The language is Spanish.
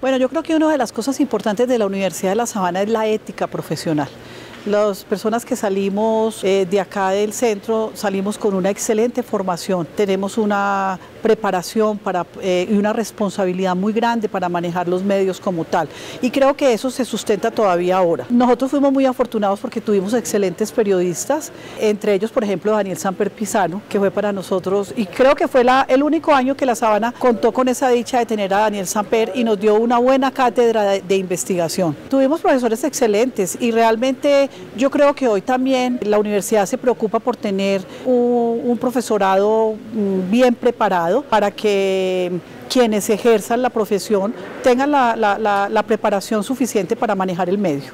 Bueno, yo creo que una de las cosas importantes de la Universidad de La Sabana es la ética profesional. Las personas que salimos eh, de acá del centro salimos con una excelente formación, tenemos una preparación para, eh, y una responsabilidad muy grande para manejar los medios como tal. Y creo que eso se sustenta todavía ahora. Nosotros fuimos muy afortunados porque tuvimos excelentes periodistas, entre ellos, por ejemplo, Daniel Samper Pisano, que fue para nosotros, y creo que fue el único año que La Sabana contó con esa dicha de tener a Daniel Samper y nos dio una buena cátedra de investigación. Tuvimos profesores excelentes y realmente yo creo que hoy también la universidad se preocupa por tener un, profesorado mm, bien preparado para que quienes ejerzan la profesión tengan la preparación suficiente para manejar el medio.